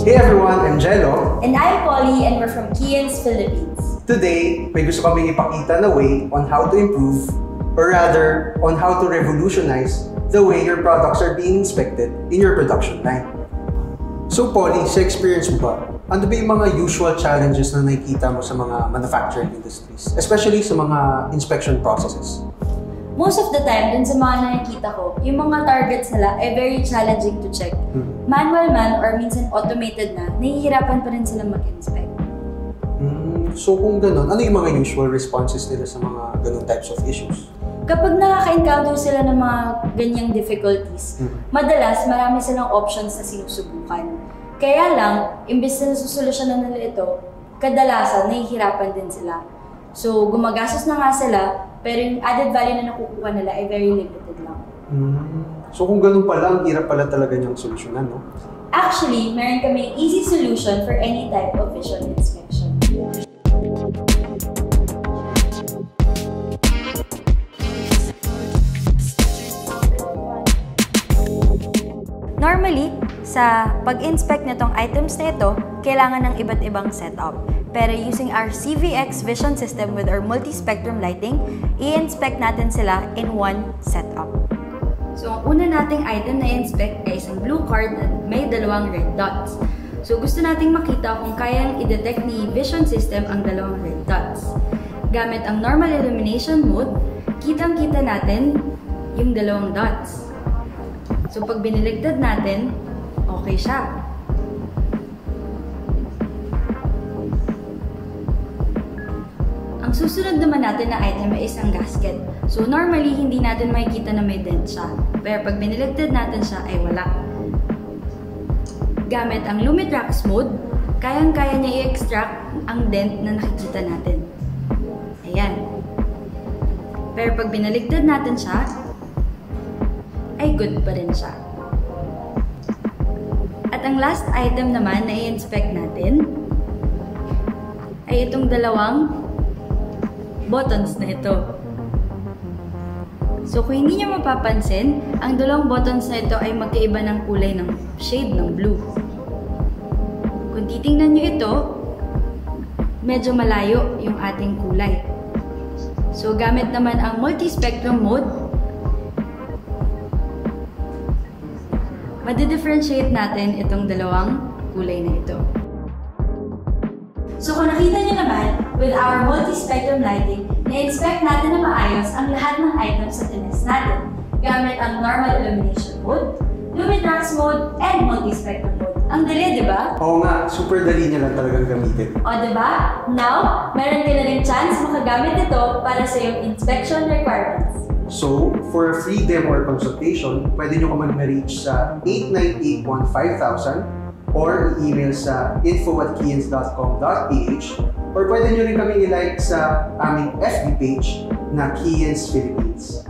Hey everyone, I'm Jello. And I'm Polly and we're from Kian's Philippines. Today, may gusto kaming ipakita na way on how to improve or rather, on how to revolutionize the way your products are being inspected in your production line. So Polly, sa experience mo ba, ano ba yung mga usual challenges na nakikita mo sa mga manufacturing industries? Especially sa mga inspection processes? Most of the time, dun sa mga nakikita ko, yung mga targets nila ay very challenging to check. Hmm. Manual man or minsan automated na, nahihirapan pa rin sila mag-inspect. Mm, so kung ganun, ano yung mga usual responses nila sa mga ganun types of issues? Kapag nakaka-encounter sila ng mga ganyang difficulties, Mhm. madalas marami silang options na sinusubukan. Kaya lang, imbes na nasusolusyonan nila ito, kadalasan nahihirapan din sila. So, gumagastos na nga sila, pero yung added value na nakukuha nila ay very limited. Mm. So kung ganun pala, ang hirap pala talaga niyang solusyonan, no? Actually, meron kami easy solution for any type of visual inspection. Normally, sa pag-inspect nitong items na ito, kailangan ng iba't ibang setup. Pero using our CVX vision system with our multi-spectrum lighting, i-inspect natin sila in one setup. So, ang una nating item na i-inspect ay isang blue card na may dalawang red dots. So, gusto nating makita kung kayang i-detect ni vision system ang dalawang red dots. Gamit ang normal illumination mode, kitang-kita natin yung dalawang dots. So, pag biniligtad natin, okay siya. Ang susunod naman natin na item ay isang gasket. So normally, hindi natin makikita na may dent siya. Pero pag biniligtad natin siya, ay wala. Gamit ang Lumitrax mode, kayang-kaya niya i-extract ang dent na nakikita natin. Ayan. Pero pag binaligtad natin siya, ay good pa rin siya. At ang last item naman na i-inspect natin ay itong dalawang buttons na ito. So kung hindi nyo mapapansin, ang dalawang buttons na ito ay magkaiba ng kulay ng shade ng blue. Kung titingnan nyo ito, medyo malayo yung ating kulay. So gamit naman ang multi-spectrum mode, madidifferentiate natin itong dalawang kulay na ito. So kung nakita naman, with our multi-spectrum lighting, na-inspect natin na maayos ang lahat ng items sa tinest natin gamit ang normal illumination mode, Lumitrax mode, and multi-spectrum mode. Ang dali, di ba? Oo nga, super dali niya lang talagang gamitin. O, di ba? Now, meron ka na rin chance makagamit ito para sa iyong inspection requirements. So, for a free demo or consultation, pwede nyo kami ma-reach sa 898-5000 or email sa info at kians.com.ph or pwede nyo rin kami i-like sa aming FB page na Kians Philippines.